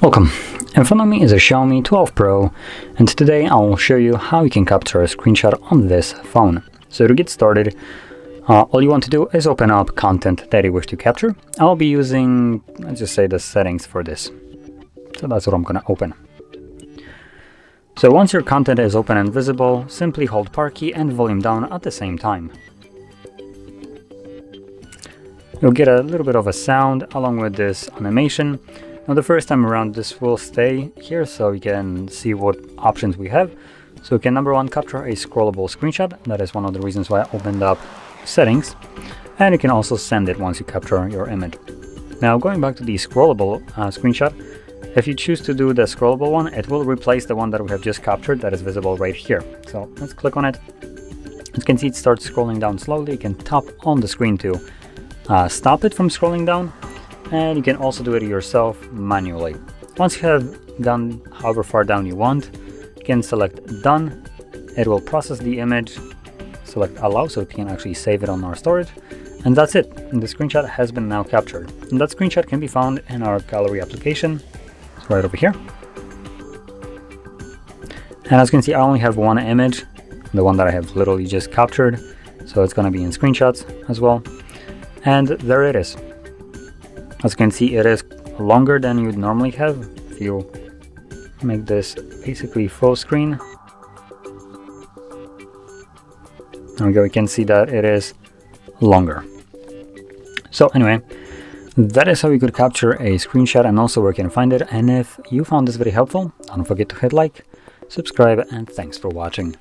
Welcome. In front of me is a Xiaomi 12 Pro and today I will show you how you can capture a screenshot on this phone. So to get started, uh, all you want to do is open up content that you wish to capture. I'll be using, let's just say the settings for this. So that's what I'm to open. So once your content is open and visible, simply hold power key and volume down at the same time. You'll get a little bit of a sound along with this animation. Now the first time around this will stay here so you can see what options we have. So we can number one capture a scrollable screenshot. That is one of the reasons why I opened up settings. And you can also send it once you capture your image. Now going back to the scrollable uh, screenshot, if you choose to do the scrollable one, it will replace the one that we have just captured that is visible right here. So let's click on it. As you can see, it starts scrolling down slowly. You can tap on the screen to uh, stop it from scrolling down. And you can also do it yourself manually. Once you have done however far down you want, you can select done. It will process the image, select allow so you can actually save it on our storage. And that's it. The screenshot has been now captured. And that screenshot can be found in our gallery application right over here. And as you can see, I only have one image, the one that I have literally just captured. So it's going to be in screenshots as well. And there it is. As you can see, it is longer than you'd normally have if you make this basically full screen. Go, we can see that it is longer. So anyway, that is how you could capture a screenshot and also where you can find it. And if you found this very helpful, don't forget to hit like, subscribe, and thanks for watching.